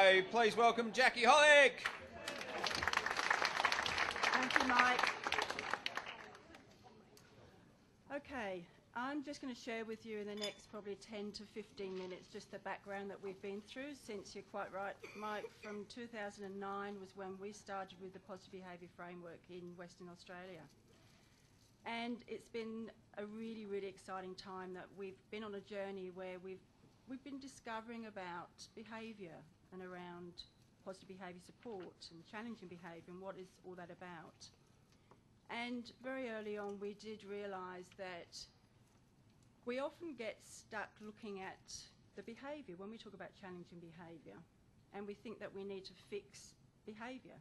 Please welcome Jacki Hollick. Thank you, Mike. Okay, I'm just going to share with you in the next probably 10 to 15 minutes just the background that we've been through since you're quite right, Mike. From 2009 was when we started with the Positive Behaviour Framework in Western Australia. And it's been a really, really exciting time that we've been on a journey where we've, we've been discovering about behaviour and around positive behaviour support and challenging behaviour and what is all that about. And very early on, we did realise that we often get stuck looking at the behaviour when we talk about challenging behaviour, and we think that we need to fix behaviour.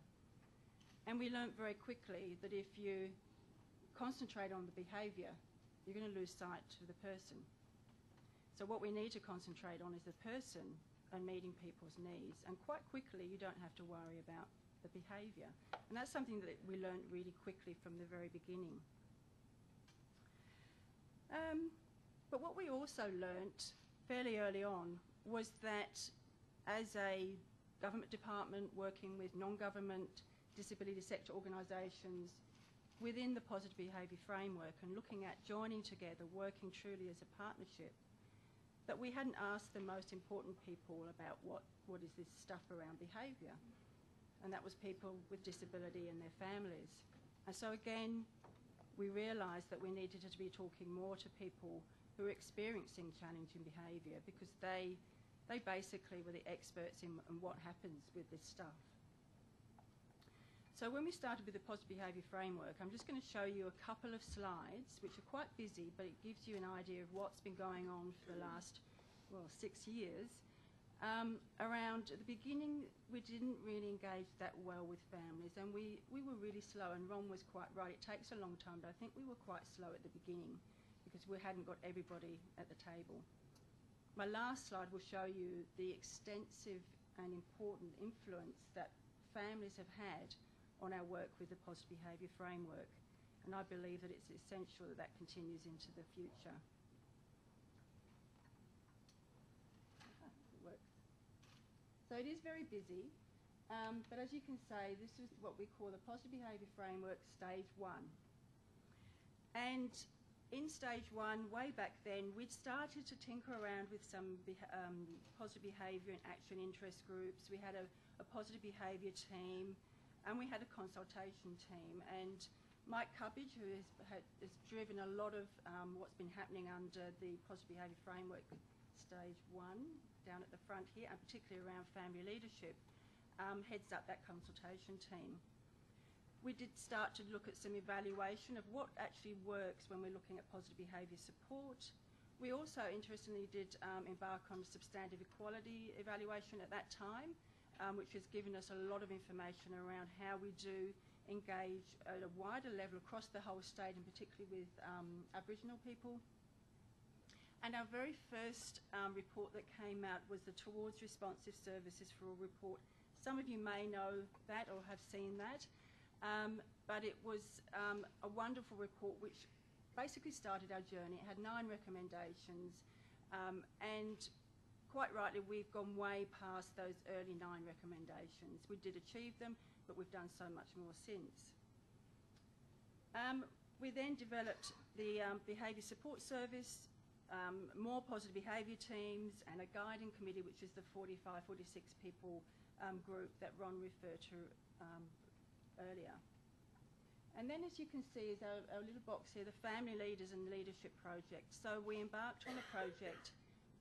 And we learnt very quickly that if you concentrate on the behaviour, you're going to lose sight of the person. So what we need to concentrate on is the person and meeting people's needs. And quite quickly, you don't have to worry about the behaviour. And that's something that we learned really quickly from the very beginning. Um, but what we also learnt fairly early on was that as a government department working with non-government disability sector organisations within the positive behaviour framework and looking at joining together, working truly as a partnership, that we hadn't asked the most important people about what, what is this stuff around behaviour. And that was people with disability and their families. And so again, we realised that we needed to be talking more to people who are experiencing challenging behaviour because they, they basically were the experts in, in what happens with this stuff. So when we started with the positive behaviour framework, I'm just going to show you a couple of slides, which are quite busy, but it gives you an idea of what's been going on for the last, well, six years. Um, around the beginning, we didn't really engage that well with families, and we, we were really slow, and Ron was quite right. It takes a long time, but I think we were quite slow at the beginning because we hadn't got everybody at the table. My last slide will show you the extensive and important influence that families have had on our work with the positive behaviour framework. And I believe that it's essential that that continues into the future. So it is very busy, um, but as you can say, this is what we call the positive behaviour framework stage one. And in stage one, way back then, we'd started to tinker around with some um, positive behaviour and action interest groups. We had a, a positive behaviour team, and we had a consultation team. And Mike Cubbage, who has, has driven a lot of um, what's been happening under the Positive Behaviour Framework Stage 1, down at the front here, and particularly around family leadership, um, heads up that consultation team. We did start to look at some evaluation of what actually works when we're looking at positive behaviour support. We also, interestingly, did um, embark on a substantive equality evaluation at that time, um, which has given us a lot of information around how we do engage at a wider level across the whole state and particularly with um, Aboriginal people. And our very first um, report that came out was the Towards Responsive Services for All report. Some of you may know that or have seen that, um, but it was um, a wonderful report which basically started our journey. It had nine recommendations um, and quite rightly, we've gone way past those early nine recommendations. We did achieve them, but we've done so much more since. Um, we then developed the um, behaviour support service, um, more positive behaviour teams, and a guiding committee, which is the 45, 46 people um, group that Ron referred to um, earlier. And then, as you can see, is our, our little box here, the Family Leaders and Leadership Project. So we embarked on a project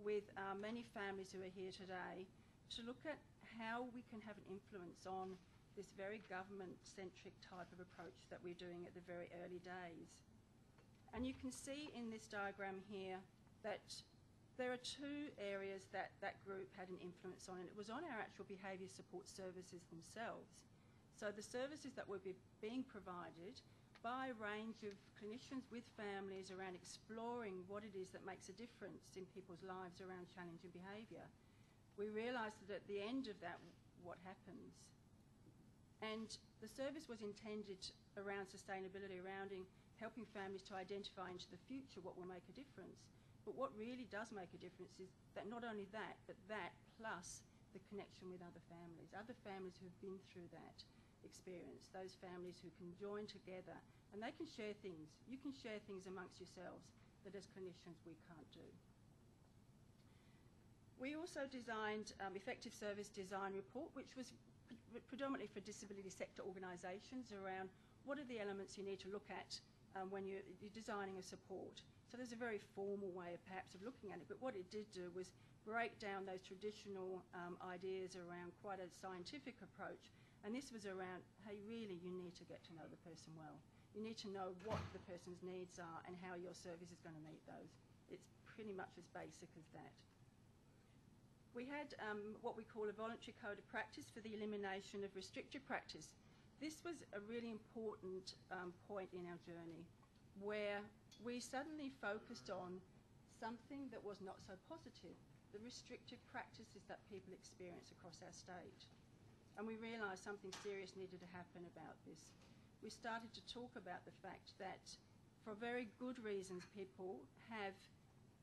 with uh, many families who are here today to look at how we can have an influence on this very government-centric type of approach that we're doing at the very early days. And you can see in this diagram here that there are two areas that that group had an influence on, and it was on our actual behaviour support services themselves. So the services that were be being provided by a range of clinicians with families around exploring what it is that makes a difference in people's lives around challenging behaviour. We realised that at the end of that, what happens? And the service was intended around sustainability, around helping families to identify into the future what will make a difference. But what really does make a difference is that not only that, but that plus the connection with other families, other families who've been through that experience, those families who can join together and they can share things. You can share things amongst yourselves that as clinicians we can't do. We also designed um, effective service design report, which was pre- predominantly for disability sector organisations around what are the elements you need to look at um, when you're, you're designing a support. So there's a very formal way of perhaps of looking at it, but what it did do was break down those traditional um, ideas around quite a scientific approach. And this was around, hey, really, you need to get to know the person well. You need to know what the person's needs are and how your service is going to meet those. It's pretty much as basic as that. We had um, what we call a voluntary code of practice for the elimination of restricted practice. This was a really important um, point in our journey where we suddenly focused on something that was not so positive, the restrictive practices that people experience across our state. And we realised something serious needed to happen about this. We started to talk about the fact that for very good reasons people have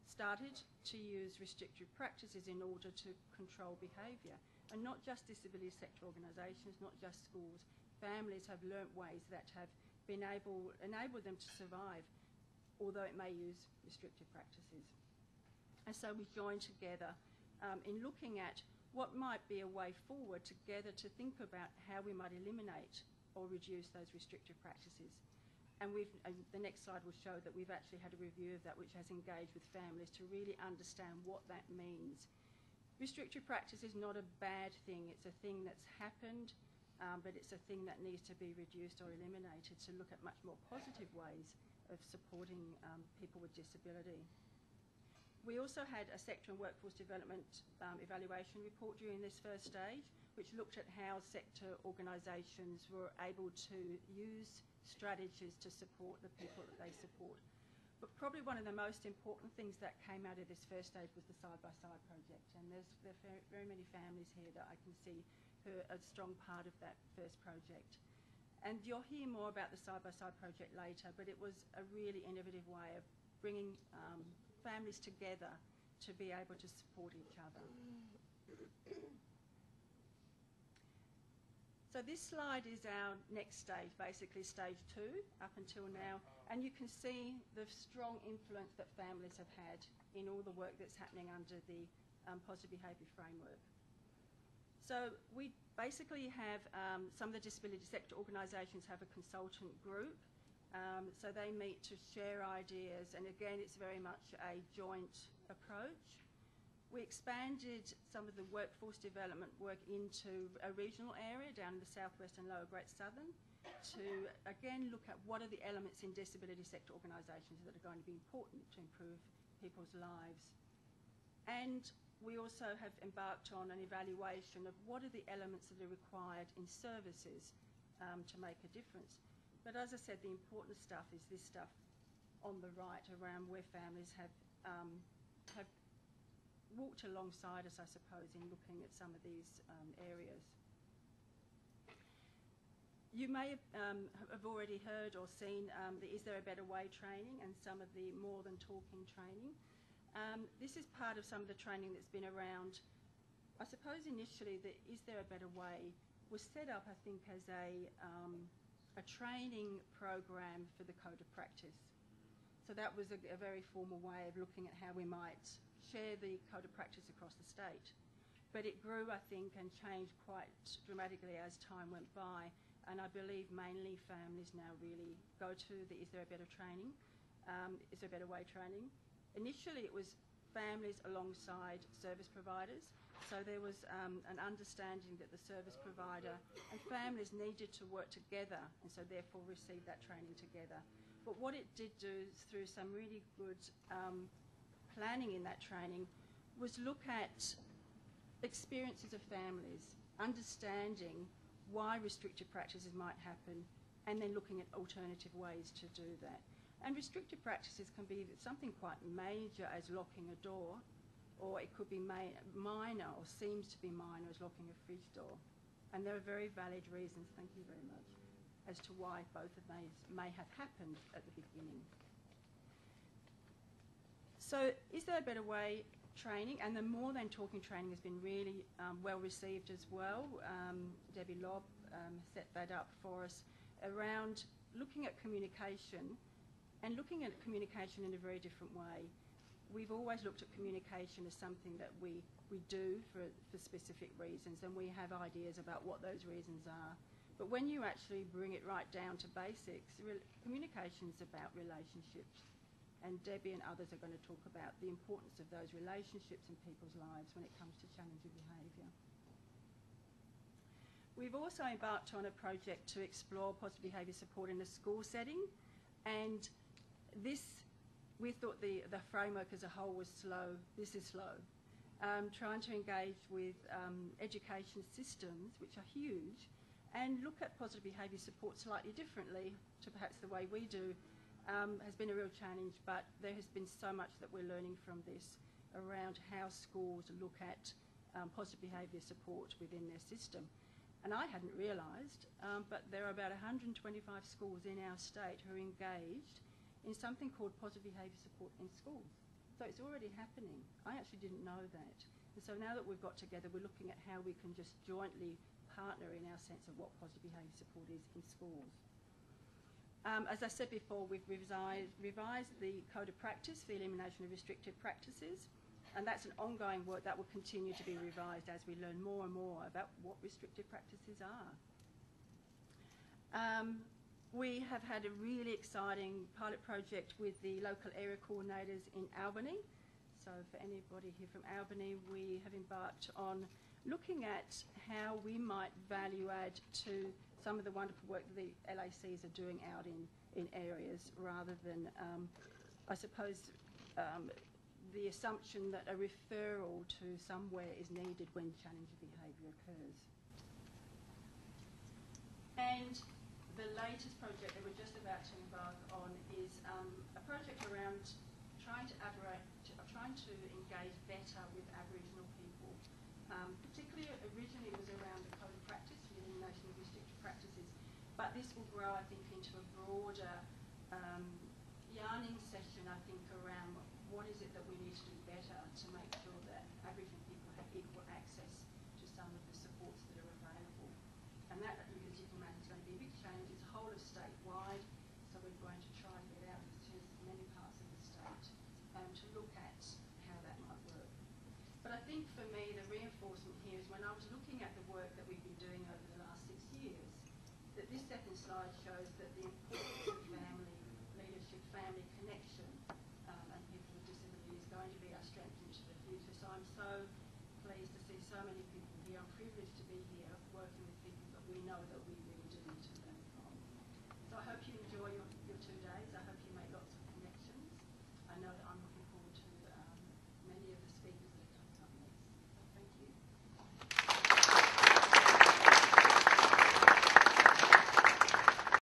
started to use restrictive practices in order to control behaviour. And not just disability sector organisations, not just schools, families have learnt ways that have been able, enabled them to survive although it may use restrictive practices. And so we joined together um, in looking at what might be a way forward together to think about how we might eliminate or reduce those restrictive practices. And, the next slide will show that we've actually had a review of that which has engaged with families to really understand what that means. Restrictive practice is not a bad thing, it's a thing that's happened, um, but it's a thing that needs to be reduced or eliminated to look at much more positive ways of supporting um, people with disability. We also had a sector and workforce development um, evaluation report during this first stage, which looked at how sector organisations were able to use strategies to support the people that they support. But probably one of the most important things that came out of this first stage was the side-by-side project. And there's, there are very, many families here that I can see who are a strong part of that first project. And you'll hear more about the side-by-side project later, but it was a really innovative way of bringing um, families together to be able to support each other. So this slide is our next stage, basically stage two up until now, and you can see the strong influence that families have had in all the work that's happening under the um, positive behaviour framework. So we basically have um, some of the disability sector organisations have a consultant group. Um, so they meet to share ideas, and again, it's very much a joint approach. We expanded some of the workforce development work into a regional area down in the southwest and lower Great Southern to again look at what are the elements in disability sector organisations that are going to be important to improve people's lives. And we also have embarked on an evaluation of what are the elements that are required in services um, to make a difference. But as I said, the important stuff is this stuff on the right around where families have um, have walked alongside us, I suppose, in looking at some of these um, areas. You may have, um, have already heard or seen um, the Is There a Better Way training and some of the more than talking training. Um, this is part of some of the training that's been around. I suppose initially the Is There a Better Way was set up, I think, as a, um, a training program for the code of practice. So that was a, a very formal way of looking at how we might share the code of practice across the state. But it grew, I think, and changed quite dramatically as time went by. And I believe mainly families now really go to the Is There a Better Training, um, Is There a Better Way training. Initially, it was families alongside service providers. So there was um, an understanding that the service provider and families needed to work together and so therefore receive that training together. But what it did do through some really good um, planning in that training was look at experiences of families, understanding why restrictive practices might happen, and then looking at alternative ways to do that. And restrictive practices can be something quite major as locking a door, or it could be minor or seems to be minor as locking a fridge door. And there are very valid reasons, thank you very much, as to why both of these may have happened at the beginning. So, is there a better way? training, and the More Than Talking training has been really um, well received as well. Um, Debbie Lobb um, set that up for us around looking at communication and looking at communication in a very different way. We've always looked at communication as something that we, we do for, for specific reasons, and we have ideas about what those reasons are. But when you actually bring it right down to basics, re- communication is about relationships. And Debbie and others are going to talk about the importance of those relationships in people's lives when it comes to challenging behaviour. We've also embarked on a project to explore positive behaviour support in a school setting, and this, we thought the, the framework as a whole was slow. This is slow. Um, trying to engage with um, education systems, which are huge, and look at positive behaviour support slightly differently to perhaps the way we do, um, has been a real challenge, but there has been so much that we're learning from this around how schools look at um, positive behaviour support within their system. And I hadn't realised, um, but there are about 125 schools in our state who are engaged in something called positive behaviour support in schools. So it's already happening. I actually didn't know that. And so now that we've got together, we're looking at how we can just jointly partner in our sense of what positive behaviour support is in schools. Um, as I said before, we've revised, revised the Code of Practice for the elimination of restrictive practices and that's an ongoing work that will continue to be revised as we learn more and more about what restrictive practices are. Um, we have had a really exciting pilot project with the local area coordinators in Albany. So for anybody here from Albany, we have embarked on looking at how we might value add to some of the wonderful work that the LACs are doing out in, in areas rather than, um, I suppose, um, the assumption that a referral to somewhere is needed when challenging behaviour occurs. And the latest project that we're just about to embark on is um, a project around trying to, trying to engage better with Aboriginal people. Um, particularly, originally it was around the code of practice, elimination of restrictive practices, but this will grow, I think, into a broader um, yarning session, I think, around what is it that we need to do better to make think for me the reinforcement here is when I was looking at the work that we've been doing over the last six years, that this second slide shows that the importance of family leadership, family connection, um, and people with disability is going to be our strength into the future. So I'm so pleased to see so many people here. I'm privileged to be here working with people that we know that we really do need to learn from. So I hope you enjoy your, your two days.